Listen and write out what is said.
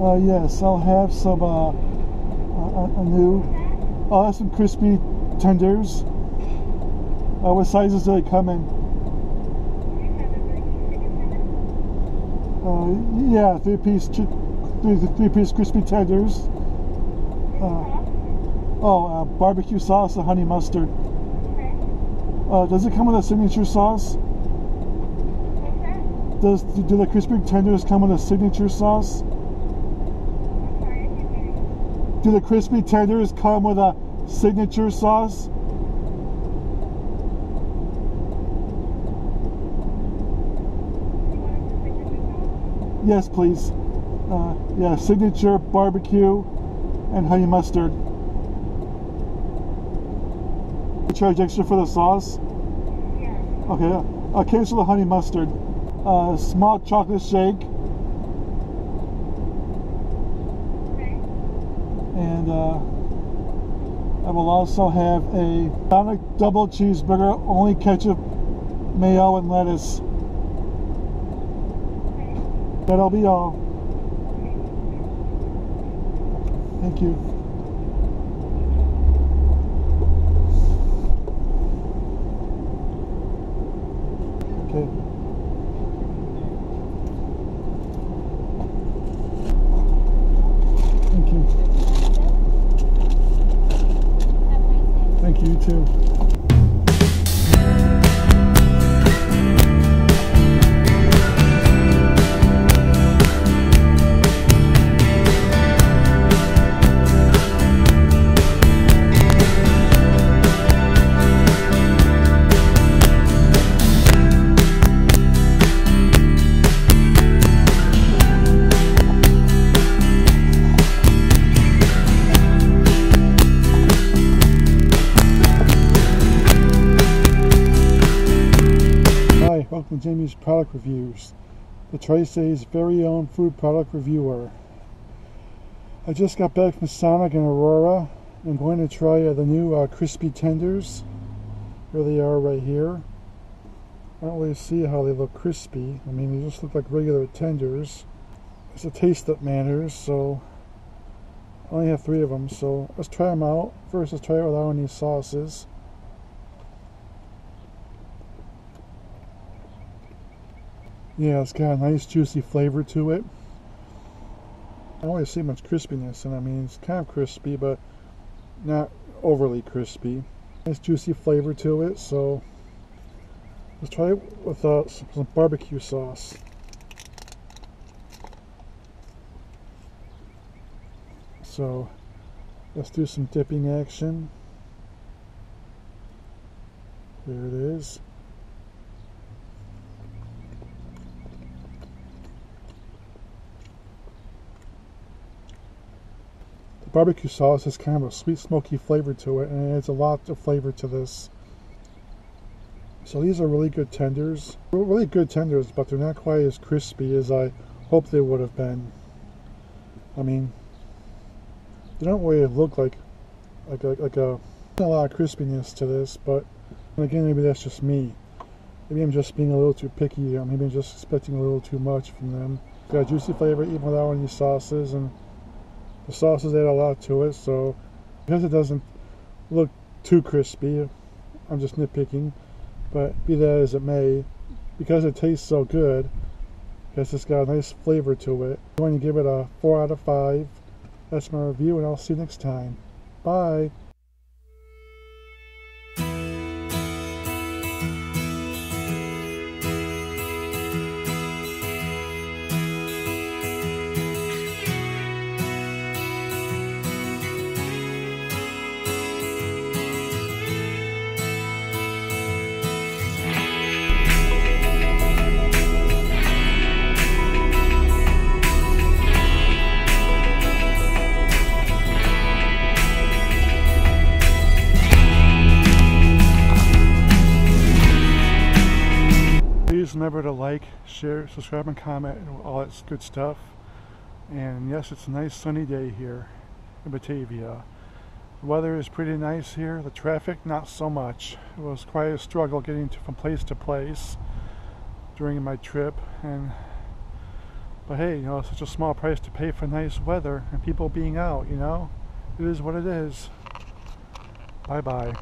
Uh, yes, I'll have some uh, a, a new. I'll have some crispy tenders. Uh, what sizes do they come in? Uh, yeah, three piece, three, three piece crispy tenders. Uh, oh, uh, barbecue sauce and honey mustard. Uh, does it come with a signature sauce? Does do the crispy tenders come with a signature sauce? Do the crispy tenders come with a signature sauce? Yes, please. Uh, yeah, signature barbecue and honey mustard. Charge extra for the sauce? Okay, I'll cancel the honey mustard. Uh, small chocolate shake. And uh, I will also have a Sonic double cheeseburger, only ketchup, mayo, and lettuce. That'll be all. Thank you. Okay. Thank you. Thank you, you too. To Jamie's Product Reviews, the Tri-State's very own food product reviewer. I just got back from Sonic in Aurora. I'm going to try uh, the new uh, crispy tenders. Here they are right here. I don't really see how they look crispy. I mean, they just look like regular tenders. It's a taste that matters, so I only have three of them. So let's try them out. First, let's try it without any sauces. Yeah, it's got a nice juicy flavor to it. I don't really see much crispiness, and I mean it's kind of crispy, but not overly crispy. Nice juicy flavor to it, so let's try it with uh, some, some barbecue sauce. So let's do some dipping action. There it is. Barbecue sauce has kind of a sweet smoky flavor to it and it adds a lot of flavor to this. So these are really good tenders. Really good tenders, but they're not quite as crispy as I hoped they would have been. I mean, they don't really look like like a, like a, a lot of crispiness to this, but again, maybe that's just me. Maybe I'm just being a little too picky. Or maybe I'm just expecting a little too much from them. Got juicy flavor even without any sauces, and the sauces add a lot to it. So because it doesn't look too crispy, I'm just nitpicking. But be that as it may, because it tastes so good, because it's got a nice flavor to it, I'm going to give it a 4 out of 5. That's my review, and I'll see you next time. Bye. Remember to like, share, subscribe, and comment, and all that good stuff. And yes, it's a nice sunny day here in Batavia. The weather is pretty nice here. The traffic, not so much. It was quite a struggle getting to, from place to place during my trip, and But hey, you know, such a small price to pay for nice weather and people being out, you know? It is what it is. Bye bye.